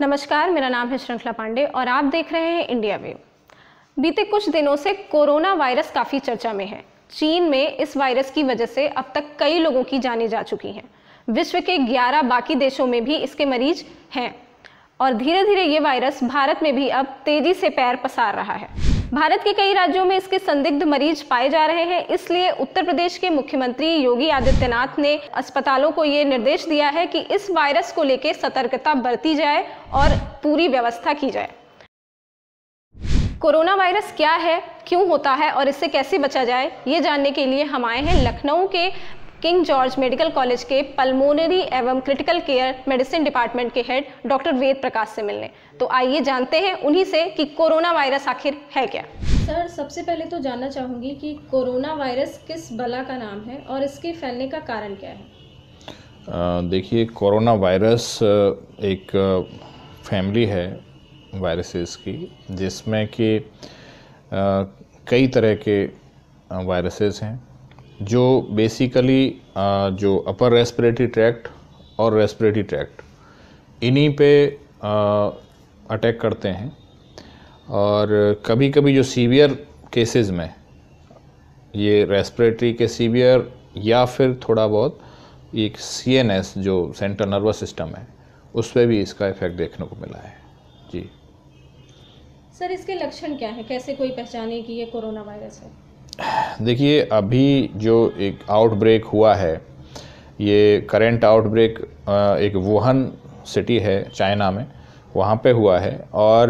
नमस्कार, मेरा नाम है श्रृंखला पांडे और आप देख रहे हैं इंडिया वे बीते कुछ दिनों से कोरोना वायरस काफ़ी चर्चा में है। चीन में इस वायरस की वजह से अब तक कई लोगों की जाने जा चुकी हैं। विश्व के 11 बाकी देशों में भी इसके मरीज़ हैं और धीरे धीरे ये वायरस भारत में भी अब तेज़ी से पैर पसार रहा है। भारत के कई राज्यों में इसके संदिग्ध मरीज़ पाए जा रहे हैं। इसलिए उत्तर प्रदेश के मुख्यमंत्री योगी आदित्यनाथ ने अस्पतालों को ये निर्देश दिया है कि इस वायरस को लेकर सतर्कता बरती जाए और पूरी व्यवस्था की जाए। कोरोना वायरस क्या है, क्यों होता है और इससे कैसे बचा जाए, ये जानने के लिए हम आए हैं लखनऊ के किंग जॉर्ज मेडिकल कॉलेज के पल्मोनरी एवं क्रिटिकल केयर मेडिसिन डिपार्टमेंट के हेड डॉक्टर वेद प्रकाश से मिलने। तो आइए जानते हैं उन्हीं से कि कोरोना वायरस आखिर है क्या। सर सबसे पहले तो जानना चाहूँगी कि कोरोना वायरस किस बला का नाम है और इसके फैलने का कारण क्या है? देखिए कोरोना वायरस एक फैमिली है वायरसेस की जिसमें कि कई तरह के वायरसेस हैं। जो बेसिकली जो अपर रेस्पिरेटरी ट्रैक्ट और रेस्पिरेटरी ट्रैक्ट इन्हीं पे अटैक करते हैं। और कभी कभी जो सीवियर केसेस में, ये रेस्पिरेटरी के सीवियर या फिर थोड़ा बहुत एक सीएनएस जो सेंट्रल नर्वस सिस्टम है, उस पर भी इसका इफ़ेक्ट देखने को मिला है। जी। सर, इसके लक्षण क्या है? कैसे कोई पहचाने कि ये कोरोना वायरस है? देखिए, अभी जो एक आउटब्रेक हुआ है, ये करेंट आउटब्रेक एक वुहान सिटी है चाइना में, वहाँ पे हुआ है और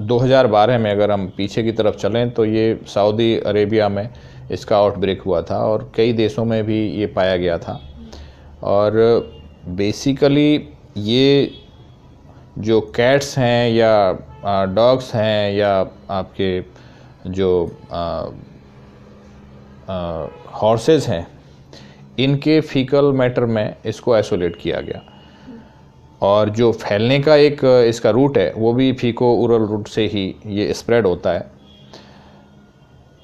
2012 में अगर हम पीछे की तरफ़ चलें तो ये सऊदी अरेबिया में इसका आउटब्रेक हुआ था और कई देशों में भी ये पाया गया था। और बेसिकली ये जो कैट्स हैं या डॉग्स हैं या आपके जो हॉर्सेस हैं, इनके फीकल मैटर में इसको आइसोलेट किया गया। और जो फैलने का एक, इसका रूट है, वो भी फीको उरल रूट से ही ये स्प्रेड होता है।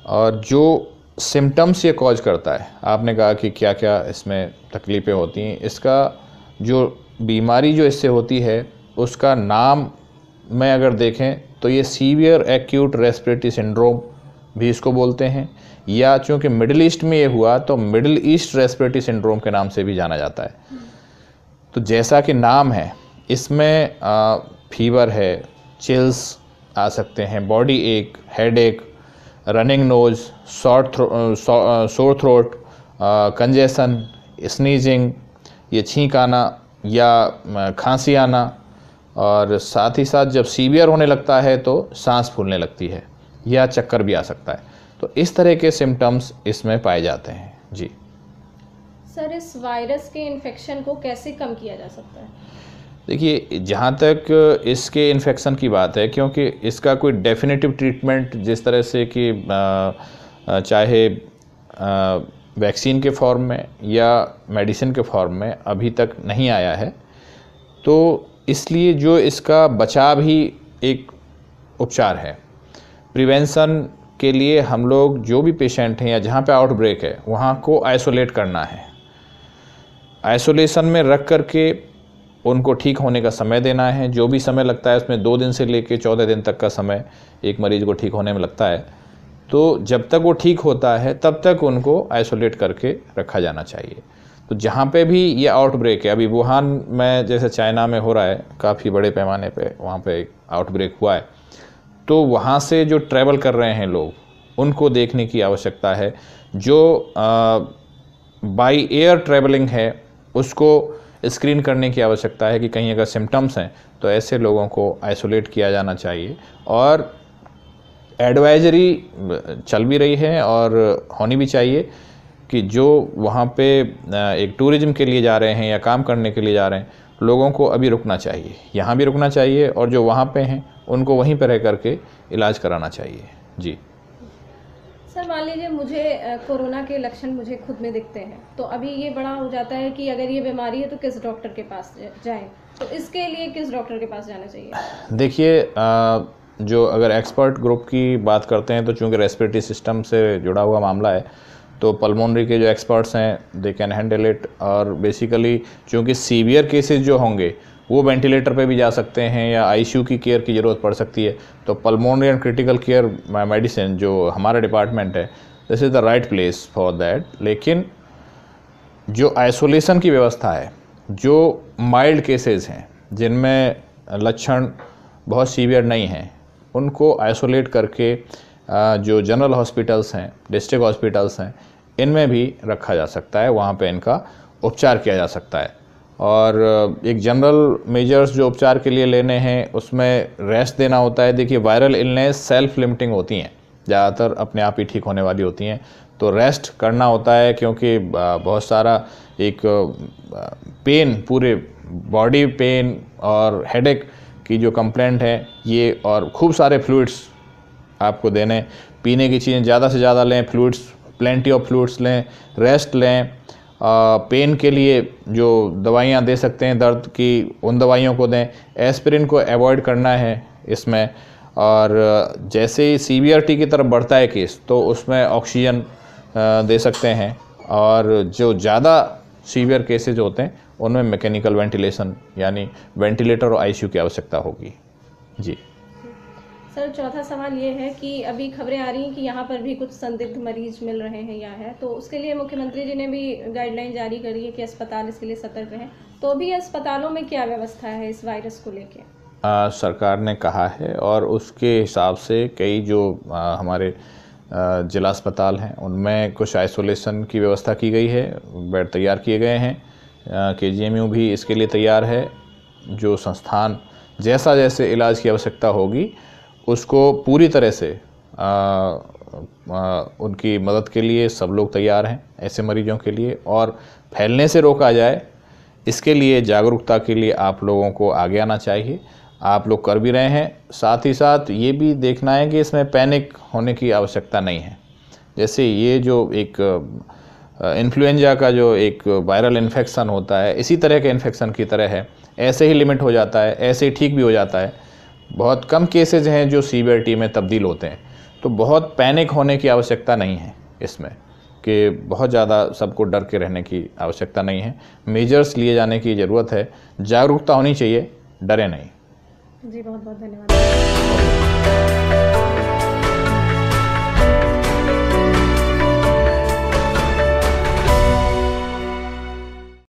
और जो सिम्टम्स ये कॉज करता है, आपने कहा कि क्या क्या इसमें तकलीफ़ें होती हैं, इसका जो बीमारी जो इससे होती है, उसका नाम में अगर देखें तो ये सीवियर एक्यूट रेस्पिरेटरी सिंड्रोम भी इसको बोलते हैं। या चूँकि मिडिल ईस्ट में ये हुआ तो मिडिल ईस्ट रेस्पिरेटरी सिंड्रोम के नाम से भी जाना जाता है। तो जैसा कि नाम है, इसमें फीवर है, चिल्स आ सकते हैं, बॉडी एक हेड एक running nose short throw sore throat congestion sneezing, ये छींक आना या खांसी आना, और साथ ही साथ जब सीवियर होने लगता है तो सांस फूलने लगती है या चक्कर भी आ सकता है। तो इस तरह के सिम्टम्स इसमें पाए जाते हैं। जी। सर इस वायरस के इन्फेक्शन को कैसे कम किया जा सकता है? देखिए जहाँ तक इसके इन्फेक्शन की बात है क्योंकि इसका कोई डेफिनेटिव ट्रीटमेंट जिस तरह से कि चाहे वैक्सीन के फॉर्म में या मेडिसिन के फॉर्म में अभी तक नहीं आया है तो इसलिए जो इसका बचाव ही एक उपचार है। प्रिवेंशन के लिए हम लोग जो भी पेशेंट हैं या जहाँ पे आउटब्रेक है, वहाँ को आइसोलेट करना है। आइसोलेशन में रख कर के उनको ठीक होने का समय देना है। जो भी समय लगता है, उसमें दो दिन से लेकर चौदह दिन तक का समय एक मरीज़ को ठीक होने में लगता है। तो जब तक वो ठीक होता है, तब तक उनको आइसोलेट करके रखा जाना चाहिए। तो जहाँ पे भी ये आउटब्रेक है, अभी वुहान में जैसे चाइना में हो रहा है, काफ़ी बड़े पैमाने पे वहाँ पे आउटब्रेक हुआ है। तो वहाँ से जो ट्रैवल कर रहे हैं लोग, उनको देखने की आवश्यकता है। जो बाई एयर ट्रैवलिंग है, उसको स्क्रीन करने की आवश्यकता है कि कहीं अगर सिम्टम्स हैं तो ऐसे लोगों को आइसोलेट किया जाना चाहिए। और एडवाइजरी चल भी रही है और होनी भी चाहिए कि जो वहाँ पे एक टूरिज़्म के लिए जा रहे हैं या काम करने के लिए जा रहे हैं लोगों को अभी रुकना चाहिए। यहाँ भी रुकना चाहिए और जो वहाँ पे हैं उनको वहीं पर रह करके इलाज कराना चाहिए। जी। सर मान लीजिए मुझे कोरोना के लक्षण मुझे खुद में दिखते हैं तो अभी ये बड़ा हो जाता है कि अगर ये बीमारी है तो किस डॉक्टर के पास जाएँ? तो इसके लिए किस डॉक्टर के पास जाना चाहिए? देखिए जो अगर एक्सपर्ट ग्रुप की बात करते हैं तो चूँकि रेस्पिरेटरी सिस्टम से जुड़ा हुआ मामला है तो पल्मोनरी के जो एक्सपर्ट्स हैं दे कैन हैंडल इट और बेसिकली चूँकि सीवियर केसेस जो होंगे, वो वेंटिलेटर पे भी जा सकते हैं या आईसीयू की केयर की ज़रूरत पड़ सकती है। तो pulmonary and critical care medicine जो हमारा डिपार्टमेंट है this is the right place for that लेकिन जो आइसोलेशन की व्यवस्था है, जो माइल्ड केसेस हैं, जिनमें लक्षण बहुत सीवियर नहीं हैं, उनको आइसोलेट करके जो जनरल हॉस्पिटल्स हैं डिस्ट्रिक्ट हॉस्पिटल्स हैं, इनमें भी रखा जा सकता है, वहाँ पे इनका उपचार किया जा सकता है। और एक जनरल मेजर्स जो उपचार के लिए लेने हैं, उसमें रेस्ट देना होता है। देखिए वायरल इलनेस सेल्फ लिमिटिंग होती हैं, ज़्यादातर अपने आप ही ठीक होने वाली होती हैं। तो रेस्ट करना होता है, क्योंकि बहुत सारा एक पेन पूरे बॉडी पेन और हेडेक की जो कंप्लेंट है, ये और खूब सारे फ्लूइड्स आपको देने। पीने की चीज़ें ज़्यादा से ज़्यादा लें फ्लूड्स प्लेंटी ऑफ़ फ्लूड्स लें रेस्ट लें। आ, पेन के लिए जो दवाइयाँ दे सकते हैं दर्द की उन दवाइयों को दें। एस्पिरिन को अवॉइड करना है इसमें। और जैसे ही सीवियरिटी की तरफ़ बढ़ता है केस तो उसमें ऑक्सीजन दे सकते हैं। और जो ज़्यादा सीवियर केसेज होते हैं उनमें मैकेनिकल वेंटिलेशन यानी वेंटिलेटर और आईसीयू की आवश्यकता होगी। जी। सर चौथा सवाल ये है कि अभी खबरें आ रही हैं कि यहाँ पर भी कुछ संदिग्ध मरीज़ मिल रहे हैं या है। तो उसके लिए मुख्यमंत्री जी ने भी गाइडलाइन जारी करी है कि अस्पताल इसके लिए सतर्क रहें। तो अभी अस्पतालों में क्या व्यवस्था है इस वायरस को लेकर सरकार ने कहा है और उसके हिसाब से कई जो आ, हमारे जिला अस्पताल हैं उनमें कुछ आइसोलेशन की व्यवस्था की गई है बेड तैयार किए गए हैं। के जी भी इसके लिए तैयार है। जो संस्थान जैसा जैसे इलाज की आवश्यकता होगी उसको पूरी तरह से आ, आ, उनकी मदद के लिए सब लोग तैयार हैं ऐसे मरीजों के लिए। और फैलने से रोका जाए इसके लिए जागरूकता के लिए आप लोगों को आगे आना चाहिए। आप लोग कर भी रहे हैं साथ ही साथ ये भी देखना है कि इसमें पैनिक होने की आवश्यकता नहीं है। जैसे ये जो एक इन्फ्लुएंजा का जो एक वायरल इन्फेक्शन होता है इसी तरह के इन्फेक्शन की तरह है। ऐसे ही लिमिट हो जाता है ऐसे ही ठीक भी हो जाता है। बहुत कम केसेज हैं जो सीवियरिटी में तब्दील होते हैं। तो बहुत पैनिक होने की आवश्यकता नहीं है इसमें कि बहुत ज़्यादा सबको डर के रहने की आवश्यकता नहीं है। मेजर्स लिए जाने की ज़रूरत है। जागरूकता होनी चाहिए, डरे नहीं। जी बहुत बहुत धन्यवाद।